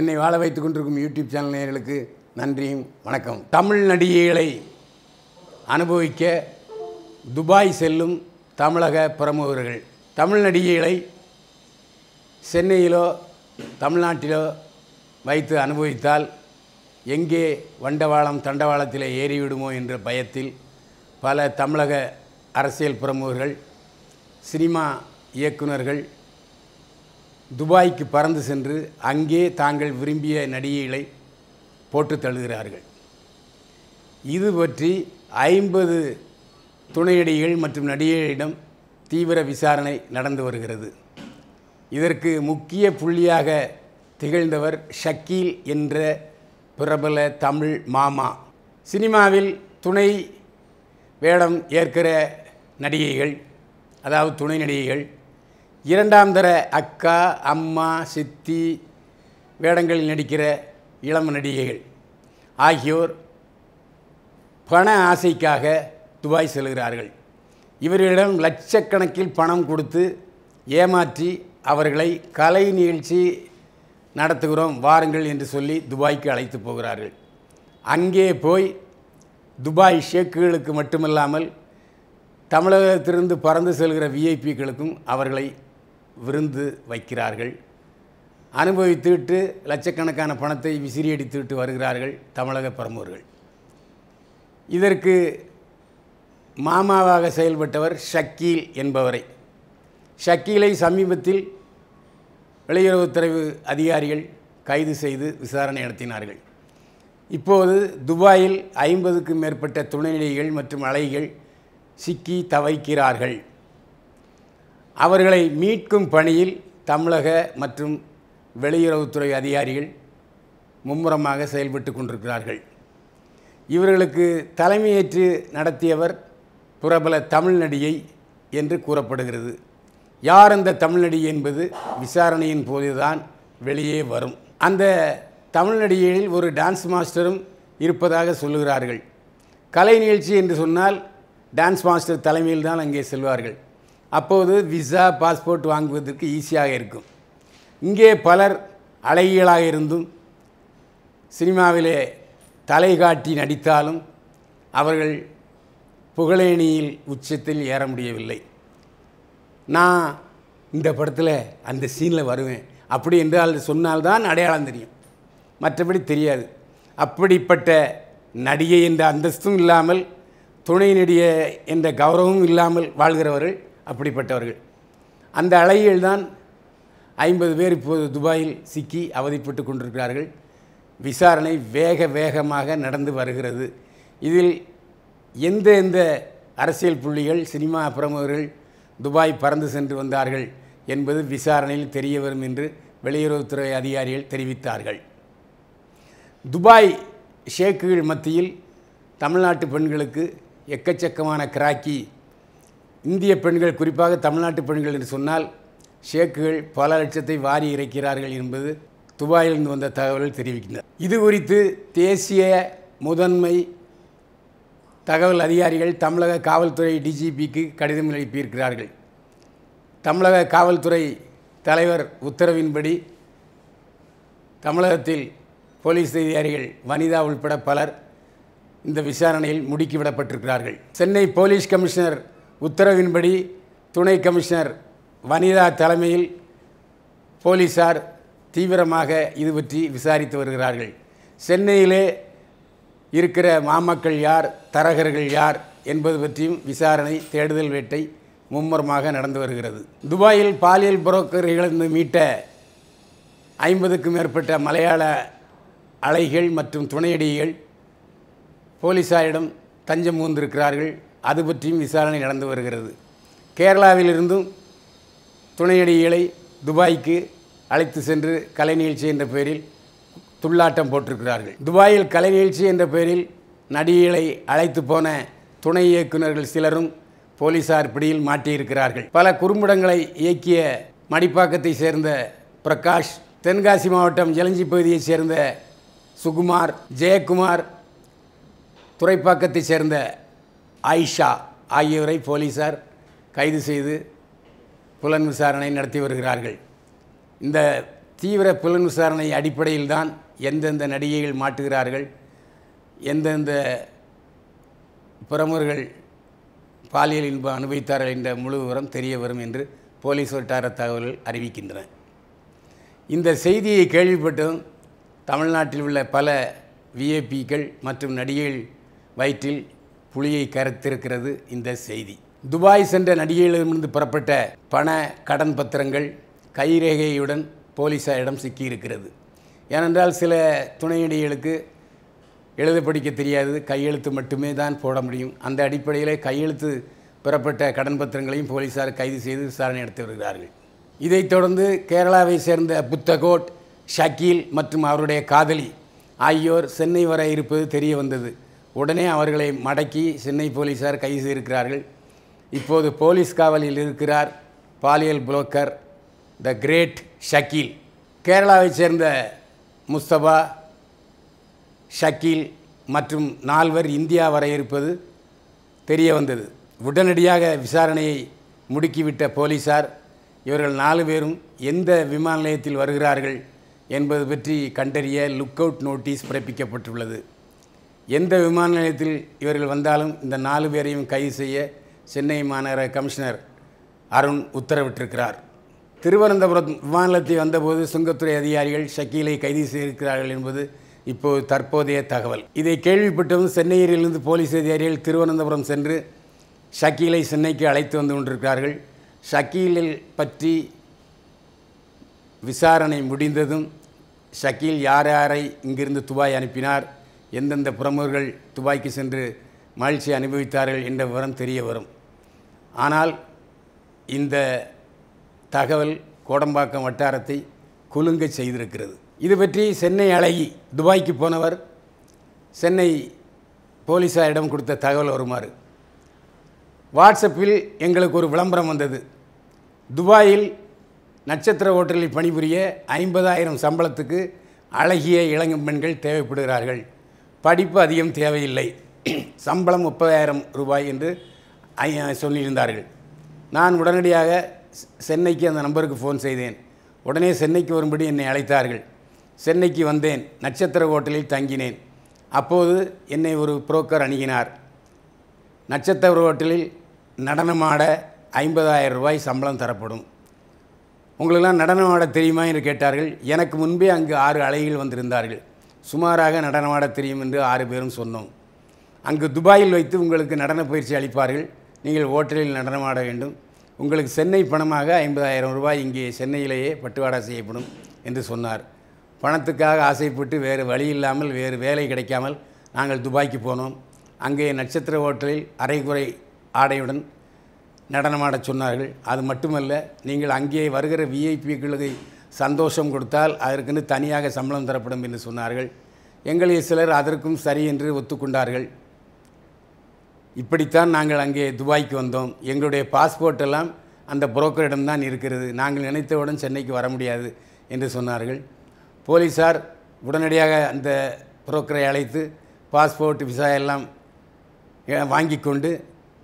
என்னை வாழ வைத்துக் கொண்டிருக்கும் யூடியூப் சேனல் நேர்களுக்கு நன்றியும் வணக்கம். தமிழ் நடிகைகளை அனுபவிக்க துபாய் செல்லும் தமிழக பிரமுகர்கள். தமிழ் நடிகைகளை சென்னையிலோ தமிழ்நாட்டிலோ வைத்து அனுபவித்தால் எங்கே வண்டவாளம் தண்டவாளத்தில் ஏறிவிடுமோ என்ற பயத்தில் பல தமிழக அரசியல் பிரமுகர்கள் சினிமா இயக்குனர்கள் துபாய்க்கு பறந்து சென்று அங்கே தாங்கள் விரும்பிய நடிகைகளை போட்டு தள்ளுகிறார்கள். இது பற்றி ஐம்பது துணை நடிகைகள் மற்றும் நடிகைகளிடம் தீவிர விசாரணை நடந்து வருகிறது. இதற்கு முக்கிய புள்ளியாக திகழ்ந்தவர் ஷக்கீல் என்ற பிரபல தமிழ் மாமா. சினிமாவில் துணை வேடம் ஏற்கிற நடிகைகள் அதாவது துணை நடிகைகள் இரண்டாம் தர அக்கா அம்மா சித்தி வேடங்களில் நடிக்கிற இளம் நடிகைகள் ஆகியோர் பண ஆசைக்காக துபாய் செல்கிறார்கள். இவர்களிடம் லட்சக்கணக்கில் பணம் கொடுத்து ஏமாற்றி அவர்களை கலை நிகழ்ச்சி நடத்துகிறோம் வாருங்கள் என்று சொல்லி துபாய்க்கு அழைத்து போகிறார்கள். அங்கே போய் துபாய் ஷேக்குகளுக்கு மட்டுமல்லாமல் தமிழகத்திலிருந்து பறந்து செல்கிற விஐபிக்களுக்கும் அவர்களை விருந்து வைக்கிறார்கள். அனுபவித்துவிட்டு லட்சக்கணக்கான பணத்தை விசிறியடித்துவிட்டு வருகிறார்கள் தமிழக பிரமுகர்கள். இதற்கு மாமாவாக செயல்பட்டவர் ஷக்கீல் என்பவரை. ஷக்கீலை சமீபத்தில் வெளியுறவுத்துறை அதிகாரிகள் கைது செய்து விசாரணை நடத்தினார்கள். இப்போது துபாயில் ஐம்பதுக்கும் மேற்பட்ட துணைநிலைகள் மற்றும் அலைகள் சிக்கி தவிக்கிறார்கள். அவர்களை மீட்கும் பணியில் தமிழக மற்றும் வெளியுறவுத்துறை அதிகாரிகள் மும்முரமாக செயல்பட்டு கொண்டிருக்கிறார்கள். இவர்களுக்கு தலைமையேற்று நடத்தியவர் பிரபல தமிழ் நடிகை என்று கூறப்படுகிறது. யார் அந்த தமிழ் நடிகை என்பது விசாரணையின் போதுதான் வெளியே வரும். அந்த தமிழ் நடிகைகளில் ஒரு டான்ஸ் மாஸ்டரும் இருப்பதாக சொல்லுகிறார்கள். கலை நிகழ்ச்சி என்று சொன்னால் டான்ஸ் மாஸ்டர் தலைமையில் தான் அங்கே செல்வார்கள். அப்போது விசா பாஸ்போர்ட் வாங்குவதற்கு ஈஸியாக இருக்கும். இங்கே பலர் அழகிகளாக இருந்தும் சினிமாவிலே தலை காட்டி நடித்தாலும் அவர்கள் புகழேணியில் உச்சத்தில் ஏற முடியவில்லை. நான் இந்த படத்தில் அந்த சீனில் வருவேன். அப்படி என்றால் சொன்னால்தான் அடையாளம் தெரியும். மற்றபடி தெரியாது. அப்படிப்பட்ட நடிகை என்ற அந்தஸ்தும் இல்லாமல் துணை நடிகை என்ற கௌரவமும் இல்லாமல் வாழ்கிறவர்கள் அப்படிப்பட்டவர்கள். அந்த அழகிகள் தான் ஐம்பது பேர் இப்போது துபாயில் சிக்கி அவதிப்பட்டு கொண்டிருக்கிறார்கள். விசாரணை வேக வேகமாக நடந்து வருகிறது. இதில் எந்த எந்த அரசியல் புள்ளிகள் சினிமா பிரமுகர்கள் துபாய் பறந்து சென்று வந்தார்கள் என்பது விசாரணையில் தெரிய வரும் என்று வெளியுறவுத்துறை அதிகாரிகள் தெரிவித்தார்கள். துபாய் ஷேக்குகள் மத்தியில் தமிழ்நாட்டு பெண்களுக்கு எக்கச்சக்கமான கிராக்கி இந்திய பெண்கள் குறிப்பாக தமிழ்நாட்டு பெண்கள் என்று சொன்னால் ஷேக்குகள் பல லட்சத்தை வாரி இறைக்கிறார்கள் என்பது துபாயிலிருந்து வந்த தகவல்கள் தெரிவிக்கின்றன. இது குறித்து தேசிய முதன்மை தகவல் அதிகாரிகள் தமிழக காவல்துறை டிஜிபிக்கு கடிதம் எழுப்பியிருக்கிறார்கள் தமிழக காவல்துறை தலைவர் உத்தரவின்படி தமிழகத்தில் போலீஸ் அதிகாரிகள் வனிதா உள்பட பலர் இந்த விசாரணையில் முடுக்கிவிடப்பட்டிருக்கிறார்கள். சென்னை போலீஸ் கமிஷனர் உத்தரவின்படி துணை கமிஷனர் வனிதா தலைமையில் போலீசார் தீவிரமாக இது பற்றி விசாரித்து வருகிறார்கள். சென்னையிலே இருக்கிற மாமக்கள் யார் தரகர்கள் யார் என்பது பற்றியும் விசாரணை தேடுதல் வேட்டை மும்முரமாக நடந்து வருகிறது. துபாயில் பாலியல் புரோக்கர்களிருந்து மீட்ட ஐம்பதுக்கும் மேற்பட்ட மலையாள அலைகள் மற்றும் துணையடிகள் போலீசாரிடம் தஞ்சம் மூந்திருக்கிறார்கள் அது பற்றியும் விசாரணை நடந்து வருகிறது. கேரளாவிலிருந்தும் துணையடிகளை துபாய்க்கு அழைத்து சென்று கலை நிகழ்ச்சி என்ற பெயரில் துள்ளாட்டம் போட்டிருக்கிறார்கள். துபாயில் கலை நிகழ்ச்சி என்ற பெயரில் நடிகளை அழைத்து போன துணை இயக்குநர்கள் சிலரும் போலீசார் பிடியில் மாட்டியிருக்கிறார்கள். பல குறும்படங்களை இயக்கிய மடிப்பாக்கத்தை சேர்ந்த பிரகாஷ் தென்காசி மாவட்டம் இளஞ்சி பகுதியைச் சேர்ந்த சுகுமார் ஜெயக்குமார் துறைப்பாக்கத்தைச் சேர்ந்த ஆயிஷா ஆகியோரை போலீசார் கைது செய்து புலன் விசாரணை நடத்தி வருகிறார்கள். இந்த தீவிர புலன் விசாரணை அடிப்படையில் தான் எந்தெந்த நடிகைகள் மாட்டுகிறார்கள் எந்தெந்த பிரமுகர்கள் பாலியல் இன்பம் அனுபவித்தார்கள் என்ற முழு விவரம் தெரிய வரும் என்று போலீஸ் வட்டார தகவல்கள் அறிவிக்கின்றன. இந்த செய்தியை கேள்விப்பட்டதும் தமிழ்நாட்டில் உள்ள பல விஏபிக்கள் மற்றும் நடிகைகள் வயிற்றில் புலியை கரைத்திருக்கிறது இந்த செய்தி. துபாய் சென்ற நடிகையிலிருந்து புறப்பட்ட பண கடன் பத்திரங்கள் கைரேகையுடன் போலீஸாரிடம் சிக்கியிருக்கிறது. ஏனென்றால் சில துணை நடிகைகளுக்கு எழுத படிக்க தெரியாது கையெழுத்து மட்டுமே தான் போட முடியும். அந்த அடிப்படையில் கையெழுத்து பெறப்பட்ட கடன் பத்திரங்களையும் போலீஸார் கைது செய்து விசாரணை நடத்தி வருகிறார்கள். இதைத் தொடர்ந்து கேரளாவை சேர்ந்த புத்தகோட் ஷக்கீல் மற்றும் அவருடைய காதலி ஆகியோர் சென்னை வர இருப்பது தெரிய வந்தது. உடனே அவர்களை மடக்கி சென்னை போலீஸார் கைது செய்திருக்கிறார்கள். இப்போது போலீஸ் காவலில் இருக்கிறார் பாலியல் புரோக்கர் த கிரேட் ஷக்கீல். கேரளாவைச் சேர்ந்த முஸ்தபா ஷக்கீல் மற்றும் நால்வர் இந்தியா வர இருப்பது தெரிய வந்தது. உடனடியாக விசாரணையை முடுக்கிவிட்ட போலீசார் இவர்கள் நாலு பேரும் எந்த விமான நிலையத்தில் வருகிறார்கள் என்பது பற்றி கண்டறிய லுக் அவுட் நோட்டீஸ் பிறப்பிக்கப்பட்டுள்ளது. எந்த விமான நிலையத்தில் இவர்கள் வந்தாலும் இந்த நாலு பேரையும் கைது செய்ய சென்னை மாநகர கமிஷனர் அருண் உத்தரவிட்டிருக்கிறார். திருவனந்தபுரம் விமான நிலையத்தில் வந்தபோது சுங்கத்துறை அதிகாரிகள் ஷக்கீலை கைது செய்திருக்கிறார்கள் என்பது இப்போது தற்போதைய தகவல். இதை கேள்விப்பட்டதும் சென்னையிலிருந்து போலீஸ் அதிகாரிகள் திருவனந்தபுரம் சென்று ஷக்கீலை சென்னைக்கு அழைத்து வந்து கொண்டிருக்கிறார்கள். ஷக்கீலில் பற்றி விசாரணை முடிந்ததும் ஷக்கீல் யார் யாரை இங்கிருந்து துபாய் அனுப்பினார்? எந்தெந்த பிரமுகர்கள் துபாய்க்கு சென்று மகிழ்ச்சி அனுபவித்தார்கள் என்ற விவரம் தெரிய வரும். ஆனால் இந்த தகவல் கோடம்பாக்கம் வட்டாரத்தை குலுங்க செய்திருக்கிறது. இது பற்றி சென்னை அழகி துபாய்க்கு போனவர் சென்னை போலீஸாரிடம் கொடுத்த தகவல் வருமாறு. வாட்ஸ்அப்பில் எங்களுக்கு ஒரு விளம்பரம் வந்தது. துபாயில் நட்சத்திர ஹோட்டலில் பணிபுரிய ஐம்பதாயிரம் சம்பளத்துக்கு அழகிய இளங்கும் பெண்கள் தேவைப்படுகிறார்கள். படிப்பு அதிகம் தேவையில்லை. சம்பளம் முப்பதாயிரம் ரூபாய் என்று சொல்லியிருந்தார்கள். நான் உடனடியாக சென்னைக்கு அந்த நம்பருக்கு ஃபோன் செய்தேன். உடனே சென்னைக்கு வரும்படி என்னை அழைத்தார்கள். சென்னைக்கு வந்தேன். நட்சத்திர ஹோட்டலில் தங்கினேன். அப்போது என்னை ஒரு புரோக்கர் அணுகினார். நட்சத்திர ஹோட்டலில் நடனமாட ஐம்பதாயிரம் ரூபாய் சம்பளம் தரப்படும். உங்களுக்கெல்லாம் நடனமாட தெரியுமா? என்று கேட்டார்கள். எனக்கு முன்பே அங்கு ஆறு அலைகள் வந்திருந்தார்கள். சுமாராக நடனமாட தெரியும் என்று ஆறு பேரும் சொன்னோம். அங்கு துபாயில் வைத்து உங்களுக்கு நடன பயிற்சி அளிப்பார்கள். நீங்கள் ஓட்டலில் நடனமாட வேண்டும். உங்களுக்கு சென்னை பணமாக ஐம்பதாயிரம் ரூபாய் இங்கே சென்னையிலேயே பட்டுவாடா செய்யப்படும் என்று சொன்னார். பணத்துக்காக ஆசைப்பட்டு வேறு வழி இல்லாமல் வேறு வேலை கிடைக்காமல் நாங்கள் துபாய்க்கு போனோம். அங்கே நட்சத்திர ஹோட்டலில் அரைகுறை ஆடையுடன் நடனமாடச் சொன்னார்கள். அது மட்டுமல்ல நீங்கள் அங்கே வருகிற விஐபிக்களுக்கு சந்தோஷம் கொடுத்தால் அதற்கென்று தனியாக சம்பளம் தரப்படும் என்று சொன்னார்கள். எங்களில் சிலர் அதற்கும் சரி என்று ஒத்துக்கொண்டார்கள். இப்படித்தான் நாங்கள் அங்கே துபாய்க்கு வந்தோம். எங்களுடைய பாஸ்போர்ட் எல்லாம் அந்த புரோக்கரிடம்தான் இருக்கிறது. நாங்கள் நினைத்தவுடன் சென்னைக்கு வர முடியாது என்று சொன்னார்கள். போலீஸார் உடனடியாக அந்த புரோக்கரை அழைத்து பாஸ்போர்ட் விசா எல்லாம் வாங்கி கொண்டு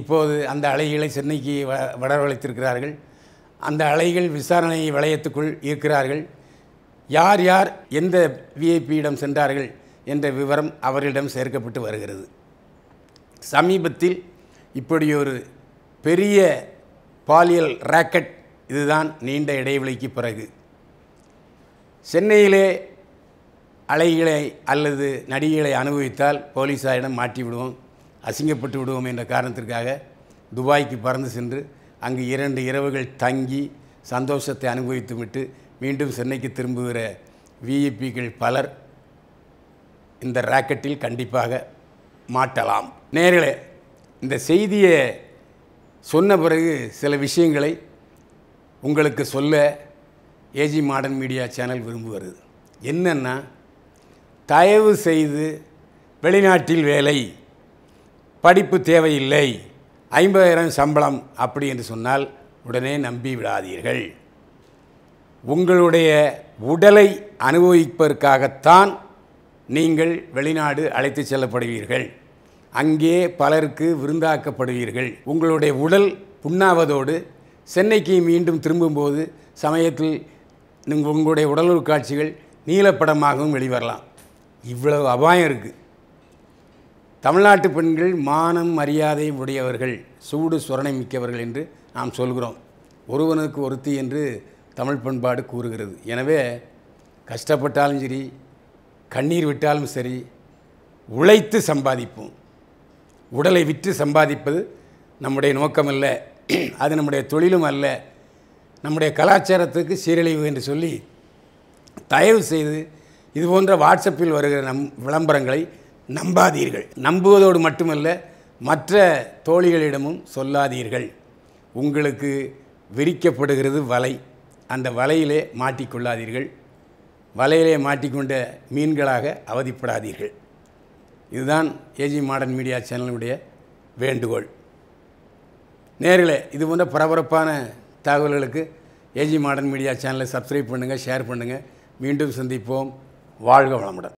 இப்போது அந்த அலைகளை சென்னைக்கு வ வரவழைத்திருக்கிறார்கள். அந்த அலைகள் விசாரணை வளையத்துக்குள் இருக்கிறார்கள். யார் யார் எந்த விஐபியிடம் சென்றார்கள் என்ற விவரம் அவர்களிடம் சேர்க்கப்பட்டு வருகிறது. சமீபத்தில் இப்படி ஒரு பெரிய பாலியல் ராக்கெட் இதுதான் நீண்ட இடைவெளிக்கு பிறகு. சென்னையிலே அலைகளை அல்லது நடிகைகளை அனுபவித்தால் போலீஸாரிடம் மாட்டி விடுவோம் அசிங்கப்பட்டு விடுவோம் என்ற காரணத்திற்காக துபாய்க்கு பறந்து சென்று அங்கு இரண்டு இரவுகள் தங்கி சந்தோஷத்தை அனுபவித்துவிட்டு மீண்டும் சென்னைக்கு திரும்புகிற விஐபிக்கள் பலர் இந்த ராக்கெட்டில் கண்டிப்பாக மாட்டலாம். நேரில் இந்த செய்தியை சொன்ன பிறகு சில விஷயங்களை உங்களுக்கு சொல்ல ஏஜி மாடர்ன் மீடியா சேனல் விரும்புகிறது. என்னென்னா தயவு செய்து வெளிநாட்டில் வேலை படிப்பு தேவையில்லை. ஐம்பதாயிரம் சம்பளம் அப்படி என்று சொன்னால் உடனே நம்பி விடாதீர்கள். உங்களுடைய உடலை அனுபவிப்பதற்காகத்தான் நீங்கள் வெளிநாடு அழைத்து செல்லப்படுவீர்கள். அங்கே பலருக்கு விருந்தாக்கப்படுவீர்கள். உங்களுடைய உடல் புண்ணாவதோடு சென்னைக்கு மீண்டும் திரும்பும்போது சமயத்தில் உங்களுடைய உடலுறவு காட்சிகள் நீலப்படமாகவும் வெளிவரலாம். இவ்வளவு அபாயம் இருக்குது தமிழ்நாட்டு பெண்கள் மானம் மரியாதை உடையவர்கள் சூடு சுரணை மிக்கவர்கள் என்று நாம் சொல்கிறோம். ஒருவனுக்கு ஒருத்தி என்று தமிழ் பண்பாடு கூறுகிறது. எனவே கஷ்டப்பட்டாலும் சரி கண்ணீர் விட்டாலும் சரி உழைத்து சம்பாதிப்போம். உடலை விற்று சம்பாதிப்பது நம்முடைய நோக்கம் அல்ல அது நம்முடைய தொழிலும் அல்ல. நம்முடைய கலாச்சாரத்துக்கு சீரழிவு என்று சொல்லி தயவு செய்து இது போன்ற வாட்ஸ்அப்பில் வருகிற நம் விளம்பரங்களை நம்பாதீர்கள். நம்புவதோடு மட்டுமல்ல மற்ற தோழிகளிடமும் சொல்லாதீர்கள். உங்களுக்கு விரிக்கப்படுகிறது வலை. அந்த வலையிலே மாட்டிக்கொள்ளாதீர்கள். வலையிலே மாட்டிக்கொண்ட மீன்களாக அவதிப்படாதீர்கள். இதுதான் ஏஜி மாடர்ன் மீடியா சேனலுடைய வேண்டுகோள். நேர்களே இது போன்ற பரபரப்பான தகவல்களுக்கு ஏஜி மாடர்ன் மீடியா சேனலை சப்ஸ்கிரைப் பண்ணுங்கள் ஷேர் பண்ணுங்கள் மீண்டும் சந்திப்போம். வாழ்க வளமுடன்.